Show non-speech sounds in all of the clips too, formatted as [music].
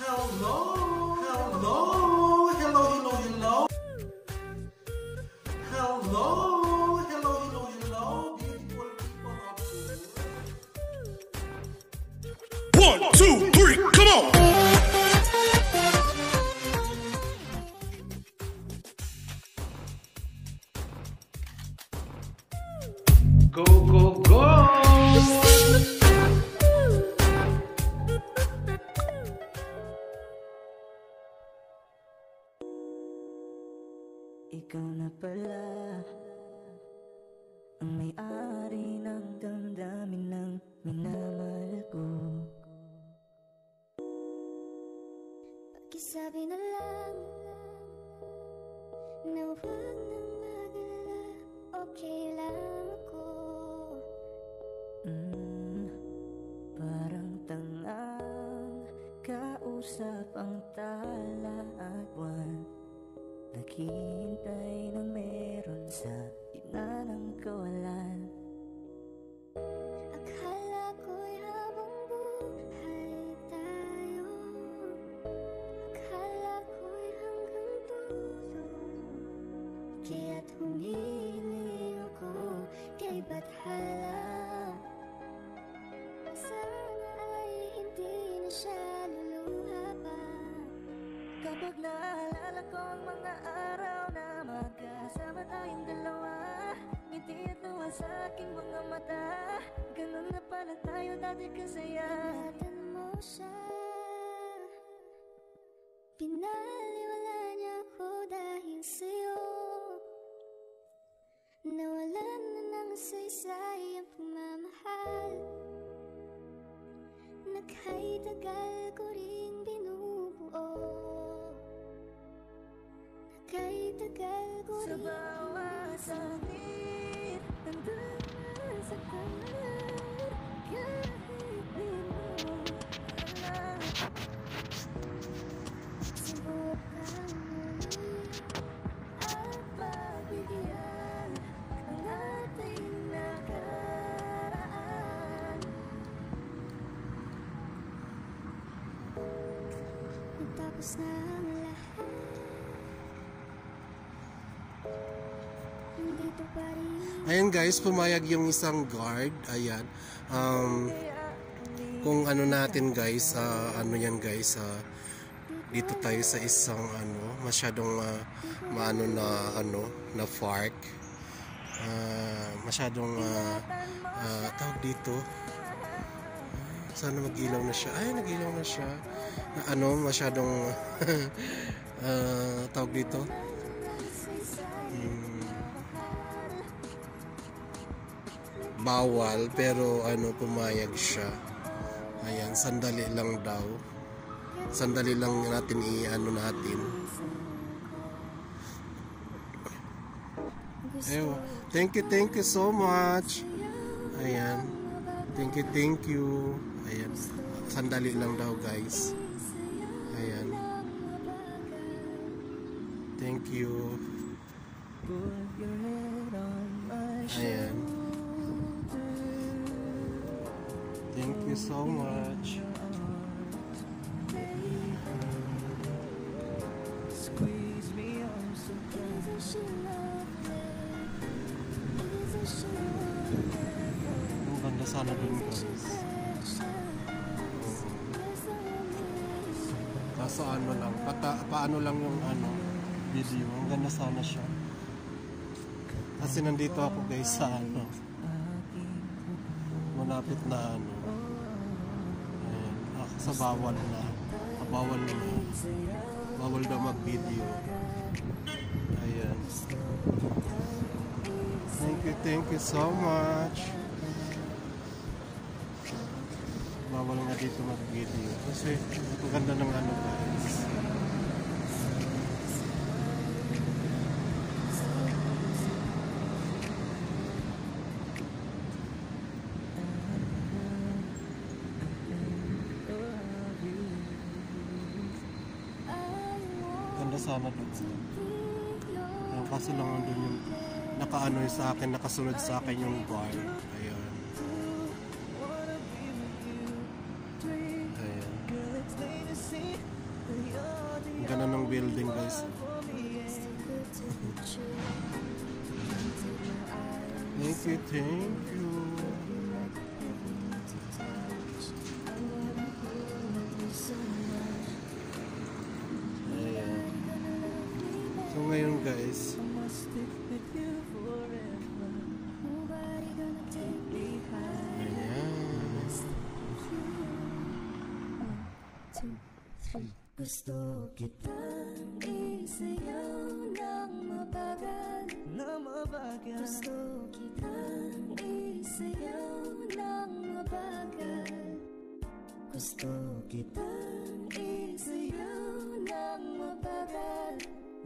Hello, hello, hello, hello, hello. Hello, hello, hello, hello, beautiful people of the world. One, two, three, come on! Go, go, pala. Ang may-ari ng damdamin ng minamahal ko. Pakisabi na lang Na huwag nang mag-alala. Okay lang ako. Mm, Parang tangang Kausap ang tala at buwan. Naghihintay ng sa gitna ng kawalan Akala ko'y habang buhay tayo. Akala ko'y hanggang dulo. Kaya't humili ako kay Bathala. Sana ay hindi na siya luluha pa. Kapag naalala ko ang mga At luha sa aking mga mata. Ganun na pala tayo dati kasaya. Ingatan mo siya. Pinaliwala niya ako dahil sa'yo. Nawalan na ng saysay ang pagmamahal. Nakay-tagal ko rin binubuo. Nakay-tagal ko rin bawat sa kanan Kahit Tapos na ang lahat Ayan guys, pumayag yung isang guard. Ayan. Um, kung ano natin guys, ah, ano yan guys, ah, dito tayo sa isang ano, masyadong ah, maano na ano, na park. Ah, masyadong ah, ah, tawag dito. Sana mag-ilaw na siya. Ay, nag-ilaw na siya. Na, ano, masyadong [laughs] ah, tawag dito. Bawal pero ano pumayag siya. Ayan sandali lang daw. Sandali lang natin i-ano natin. Ew. thank you thank you so much. Ayan. Thank you thank you. Ayan. Sandali lang daw guys. Ayan. Thank you. Put your head on my ayan thank you so much Squeeze me on so Isn't she she lovely? ang ganda sana dun guys Kaso ano lang, pata, paano lang yung ano, video. Ang ganda sana siya. Kasi nandito ako guys sa ano, malapit na ano, ayan, ako sa bawal na, Ah, bawal na, bawal daw mag-video. Ayan. Thank you, thank you so much. Bawal nga dito mag-video. Kasi ang ganda ng ano guys. Sana doon. Ang kaso lang andun yung nakaano sa akin, nakasunod sa akin yung bar. Ayun. Ayan. building guys. Thank you, thank you. Gusto kitang isayaw ng mabagal. Na mabagal. Gusto kitang isayaw ng mabagal. Gusto kitang isayaw ng mabagal.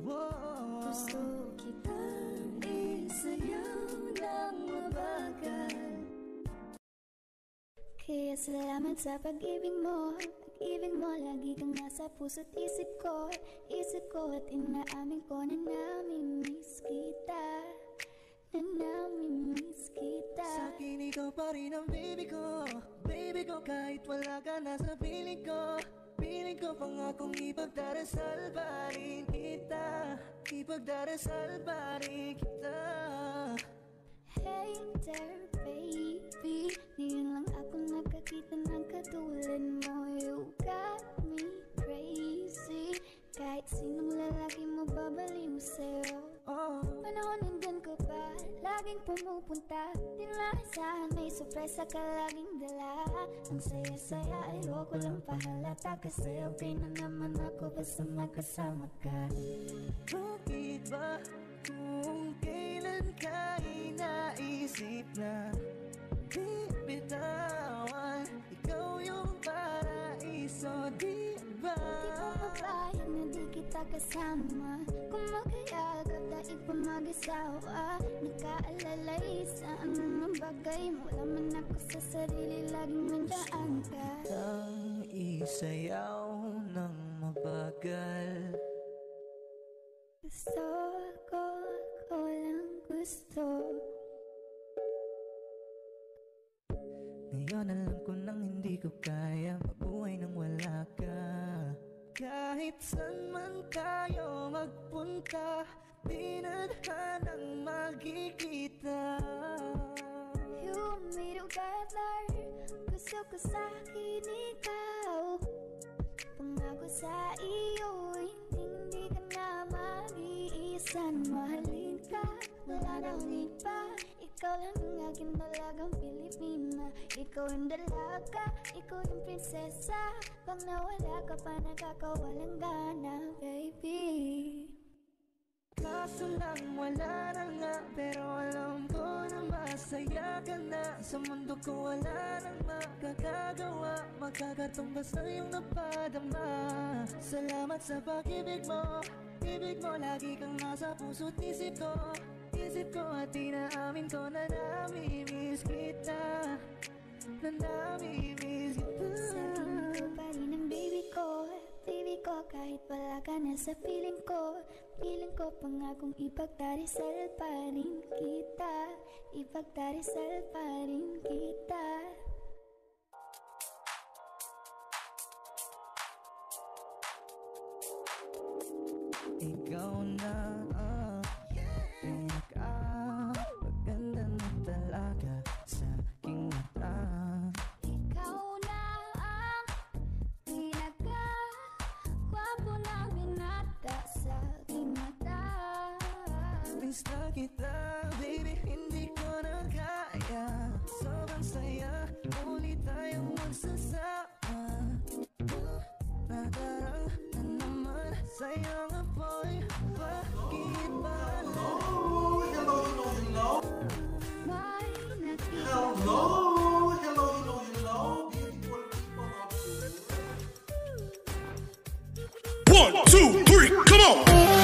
Gusto kitang isayaw ng mabagal. Kaya salamat sa pag-ibig mo Pag-ibig mo, lagi kang nasa puso't isip ko. Isip ko at inaamin ko na namimiss kita. Na namimiss kita. Sa akin ikaw pa rin ang baby ko. Baby ko kahit wala ka na sa piling ko. Piling ko pangakong ipagdarasal pa rin kita. Ipagdarasal pa rin kita. Hey there baby laging pumupunta. Di maasahan, may sorpresa ka laging dala. Ang saya-saya, ayoko lang pahalata. Kasi okay na naman ako basta magkasama ka. Bakit ba? Kung kailan ka inaisip na Di bitawan, ikaw yung paraiso, di ba? Di ko mapayag na di kita kasama? Kung magkayagap daig pa mag-asawa Nagkaalalay sa anumang bagay. Wala man ako sa sarili, laging mandaan ka. Ang isayaw ng mabagal. Gusto ko, ko lang gusto. Ngayon alam ko nang hindi ko kaya Mabuhay nang wala ka. Kahit saan man tayo magpunta Di na tanang magkikita. You made together Gusto ko sa akin ikaw. Pangako sa iyo Hindi, hindi ka na mag-iisan. Mahalin ka, wala na akong iba Ikaw lang ang aking dalagang Pilipina. Ikaw yung dalaga, ikaw yung prinsesa. Pag nawala ka pa nakakawalang gana Baby Kaso lang wala na nga. Pero alam ko na masaya ka na. Sa mundo ko wala nang makakagawa Magkakatumbas na yung napadama. Salamat sa pag-ibig mo. Ibig mo lagi kang nasa puso't isip ko. Isip ko at inaamin ko na namimiss kita. Na namimiss kita ko kahit wala ka na sa feeling ko. Feeling ko pangakong ipagdarisal pa rin kita. Ipagdarisal pa rin kita. Ikaw na Miss na kita, baby, hindi ko na kaya. Sobrang saya, muli tayong magsasama. Nadarang na naman sa'yo nga boy. Bakit ba May nakita Hello, hello, hello, hello, beautiful people of One, two, three, come on!